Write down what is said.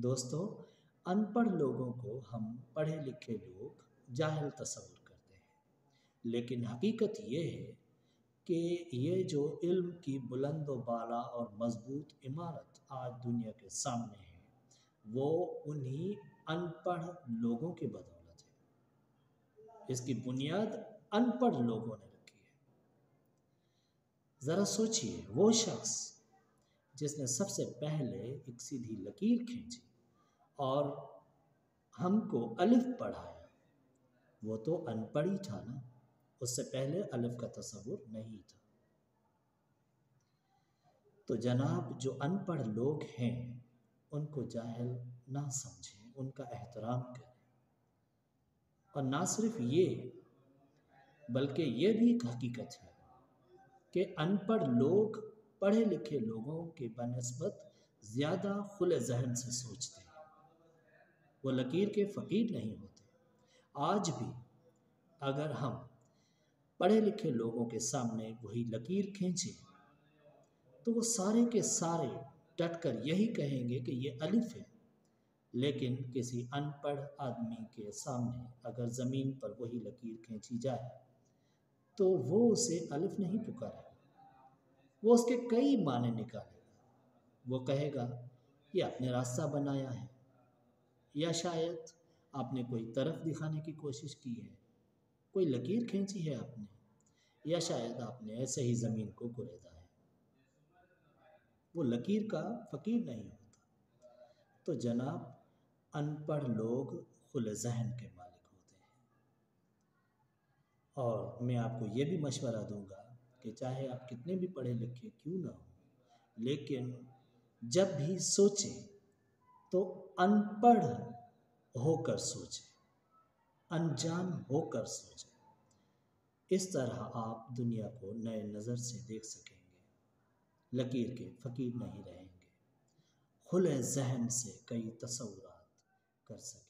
दोस्तों, अनपढ़ लोगों को हम पढ़े लिखे लोग जाहिल तस्वुर करते हैं। लेकिन हकीकत ये है कि ये जो इल्म की बुलंद बाला और मज़बूत इमारत आज दुनिया के सामने है, वो उन्हीं अनपढ़ लोगों की बदौलत है। इसकी बुनियाद अनपढ़ लोगों ने रखी है। ज़रा सोचिए, वो शख्स जिसने सबसे पहले एक सीधी लकीर खींची और हमको अलिफ पढ़ाया। वो तो अनपढ़ ही था ना। उससे पहले अलिफ का तस्वुर नहीं था। तो जनाब, जो अनपढ़ लोग हैं, उनको जाहिल ना समझें, उनका एहतराम करें। और ना सिर्फ़ ये, बल्कि ये भी एक हकीकत है कि अनपढ़ लोग, पढ़े लिखे लोगों के बनस्बत ज़्यादा खुले जहन से सोचते हैं। वो लकीर के फ़कीर नहीं होते। आज भी अगर हम पढ़े लिखे लोगों के सामने वही लकीर खींचें तो वो सारे के सारे डट कर यही कहेंगे कि ये अलिफ है। लेकिन किसी अनपढ़ आदमी के सामने अगर ज़मीन पर वही लकीर खींची जाए तो वो उसे अलिफ नहीं पुकारेगा। वो उसके कई माने निकालेगा। वो कहेगा, ये आपने रास्ता बनाया है। या शायद आपने कोई तरफ़ दिखाने की कोशिश की है? कोई लकीर खींची है आपने? या शायद आपने ऐसे ही ज़मीन को कुरेदा है? वो लकीर का फ़कीर नहीं होता। तो जनाब, अनपढ़ लोग खुले जहन के मालिक होते हैं। और मैं आपको ये भी मशवरा दूँगा कि चाहे आप कितने भी पढ़े लिखे क्यों ना हो, लेकिन जब भी सोचें तो अनपढ़ होकर सोचें, अनजान होकर सोचें। इस तरह आप दुनिया को नए नज़र से देख सकेंगे, लकीर के फ़कीर नहीं रहेंगे। खुले जहन से कई तस्वुरात कर सकें